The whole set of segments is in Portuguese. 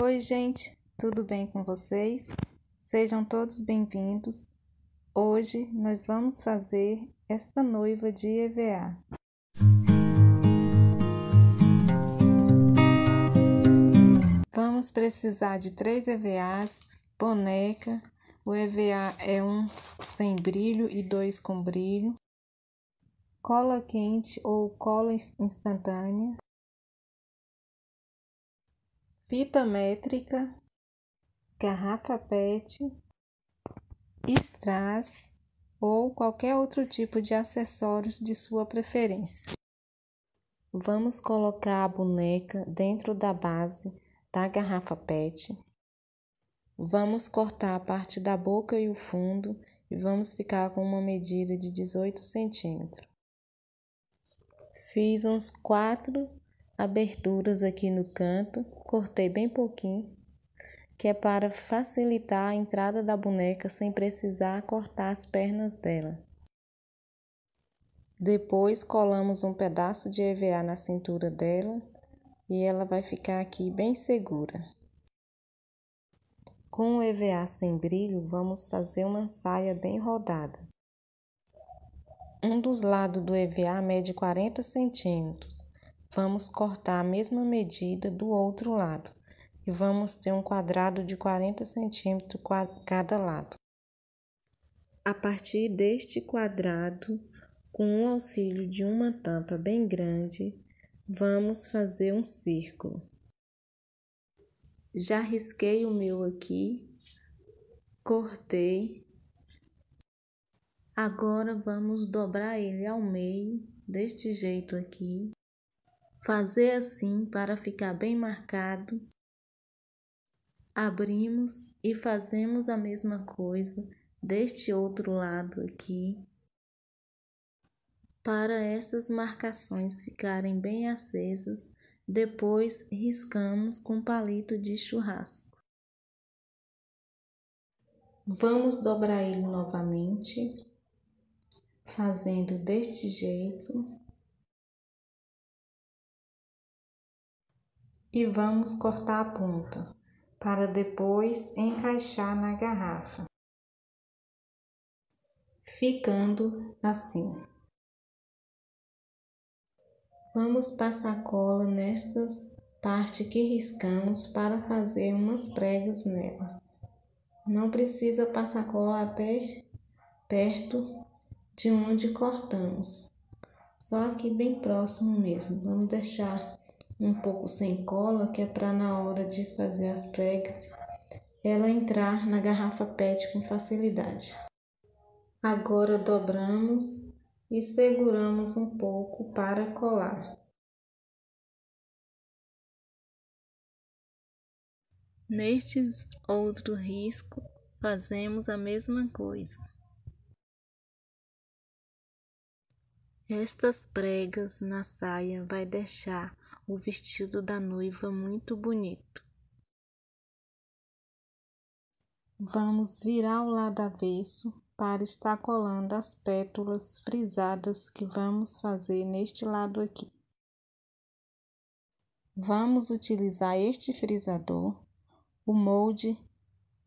Oi, gente, tudo bem com vocês? Sejam todos bem-vindos. Hoje nós vamos fazer esta noiva de EVA. Vamos precisar de três EVAs, boneca, o EVA é um sem brilho e dois com brilho, cola quente ou cola instantânea, fita métrica, garrafa PET, strass ou qualquer outro tipo de acessórios de sua preferência. Vamos colocar a boneca dentro da base da garrafa PET. Vamos cortar a parte da boca e o fundo e vamos ficar com uma medida de 18 centímetros. Fiz uns quatro aberturas aqui no canto, cortei bem pouquinho, que é para facilitar a entrada da boneca sem precisar cortar as pernas dela. Depois colamos um pedaço de EVA na cintura dela e ela vai ficar aqui bem segura. Com o EVA sem brilho, vamos fazer uma saia bem rodada. Um dos lados do EVA mede 40 centímetros. Vamos cortar a mesma medida do outro lado e vamos ter um quadrado de 40 centímetros cada lado. A partir deste quadrado, com o auxílio de uma tampa bem grande, vamos fazer um círculo. Já risquei o meu aqui, cortei. Agora vamos dobrar ele ao meio, deste jeito aqui. Fazer assim para ficar bem marcado. Abrimos e fazemos a mesma coisa deste outro lado aqui. Para essas marcações ficarem bem acesas, depois riscamos com palito de churrasco. Vamos dobrar ele novamente, fazendo deste jeito. E vamos cortar a ponta, para depois encaixar na garrafa, ficando assim. Vamos passar cola nestas partes que riscamos para fazer umas pregas nela. Não precisa passar cola até perto de onde cortamos, só aqui bem próximo mesmo. Vamos deixar um pouco sem cola, que é para na hora de fazer as pregas ela entrar na garrafa PET com facilidade. Agora dobramos e seguramos um pouco para colar. Nestes outro risco, fazemos a mesma coisa. Estas pregas na saia vai deixar o vestido da noiva muito bonito. Vamos virar o lado avesso para estar colando as pétalas frisadas que vamos fazer neste lado aqui. Vamos utilizar este frisador. O molde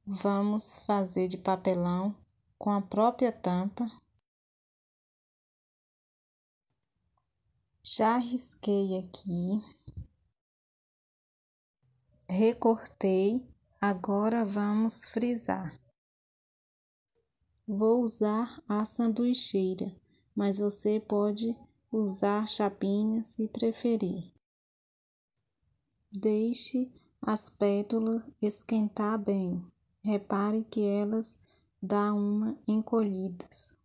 vamos fazer de papelão com a própria tampa. Já risquei aqui. Recortei. Agora vamos frisar. Vou usar a sanduicheira, mas você pode usar chapinha se preferir. Deixe as pétalas esquentar bem. Repare que elas dão uma encolhidas.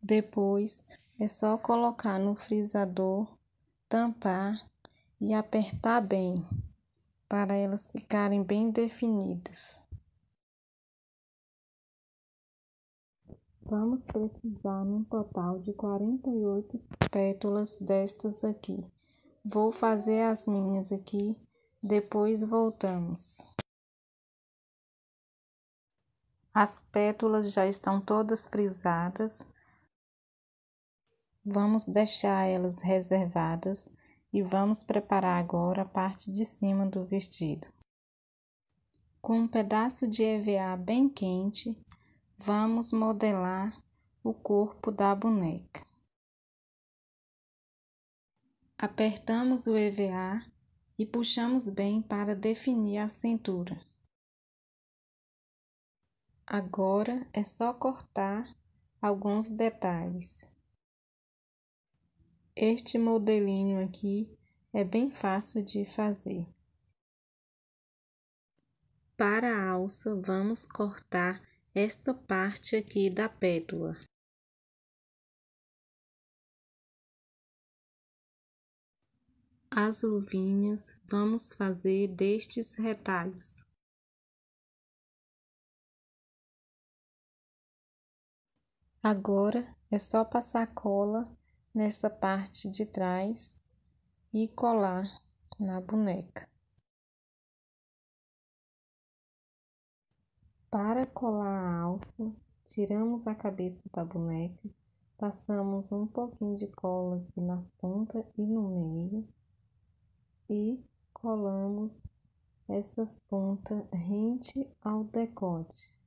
Depois é só colocar no frisador, tampar e apertar bem para elas ficarem bem definidas. Vamos precisar num total de 48 pétalas destas aqui. Vou fazer as minhas aqui, depois voltamos. As pétalas já estão todas frisadas. Vamos deixar elas reservadas e vamos preparar agora a parte de cima do vestido. Com um pedaço de EVA bem quente, vamos modelar o corpo da boneca. Apertamos o EVA e puxamos bem para definir a cintura. Agora é só cortar alguns detalhes. Este modelinho aqui é bem fácil de fazer. Para a alça, vamos cortar esta parte aqui da pétula. As luvinhas vamos fazer destes retalhos. Agora é só passar cola nessa parte de trás e colar na boneca. Para colar a alça, tiramos a cabeça da boneca, passamos um pouquinho de cola aqui nas pontas e no meio e colamos essas pontas rente ao decote.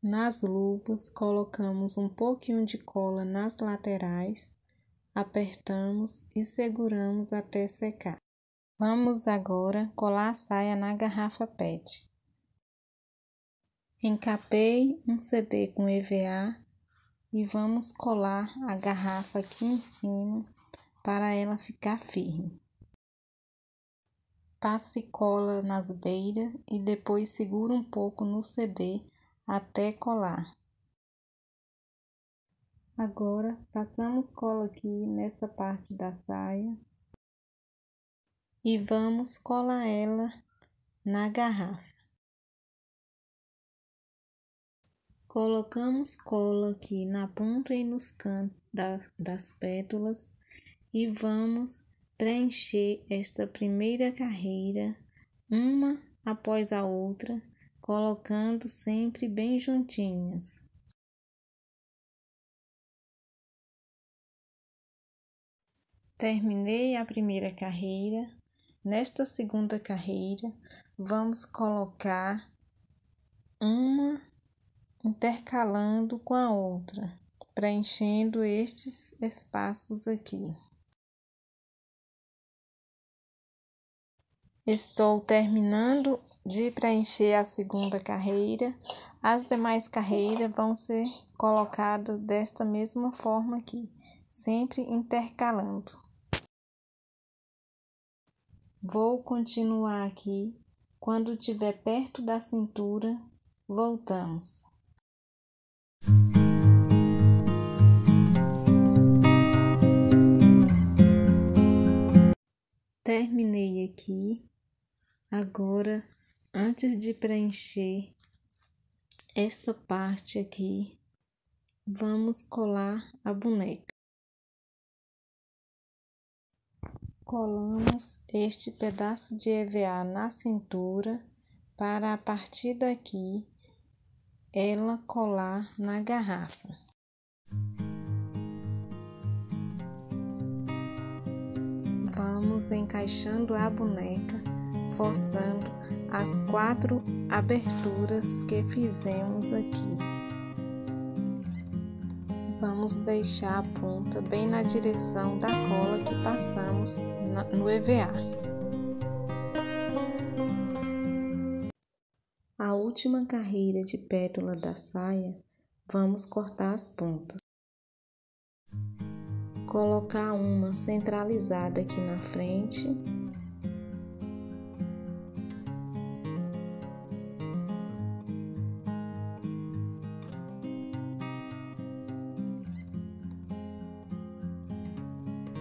Nas luvas, colocamos um pouquinho de cola nas laterais, apertamos e seguramos até secar. Vamos agora colar a saia na garrafa PET. Encapei um CD com EVA e vamos colar a garrafa aqui em cima para ela ficar firme. Passe cola nas beiras e depois segura um pouco no CD até colar. Agora, passamos cola aqui nessa parte da saia e vamos colar ela na garrafa. Colocamos cola aqui na ponta e nos cantos das, das pétalas e vamos preencher esta primeira carreira uma após a outra colocando sempre bem juntinhas. Terminei a primeira carreira. Nesta segunda carreira, vamos colocar uma intercalando com a outra, preenchendo estes espaços aqui. Estou terminando de preencher a segunda carreira. As demais carreiras vão ser colocadas desta mesma forma aqui, sempre intercalando. Vou continuar aqui. Quando estiver perto da cintura, voltamos. Terminei aqui. Agora, antes de preencher esta parte aqui, vamos colar a boneca. Colamos este pedaço de EVA na cintura para a partir daqui ela colar na garrafa. Vamos encaixando a boneca reforçando as quatro aberturas que fizemos aqui. Vamos deixar a ponta bem na direção da cola que passamos no EVA. A última carreira de pétala da saia, vamos cortar as pontas. Colocar uma centralizada aqui na frente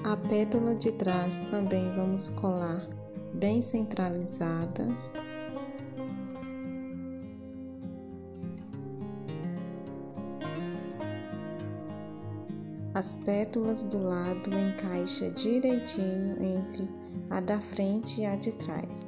A pétala de trás também vamos colar bem centralizada. As pétalas do lado encaixa direitinho entre a da frente e a de trás.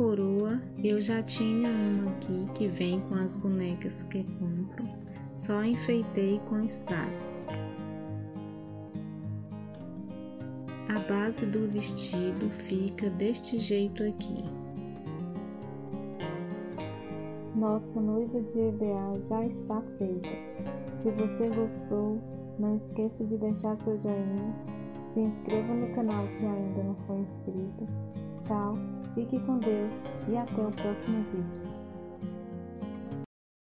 Coroa eu já tinha uma aqui que vem com as bonecas que compro. Só enfeitei com strass. A base do vestido fica deste jeito aqui. Nossa noiva de EBA já está feita. Se você gostou, não esqueça de deixar seu joinha, se inscreva no canal se ainda não for inscrito. Tchau, fique com Deus e até o próximo vídeo.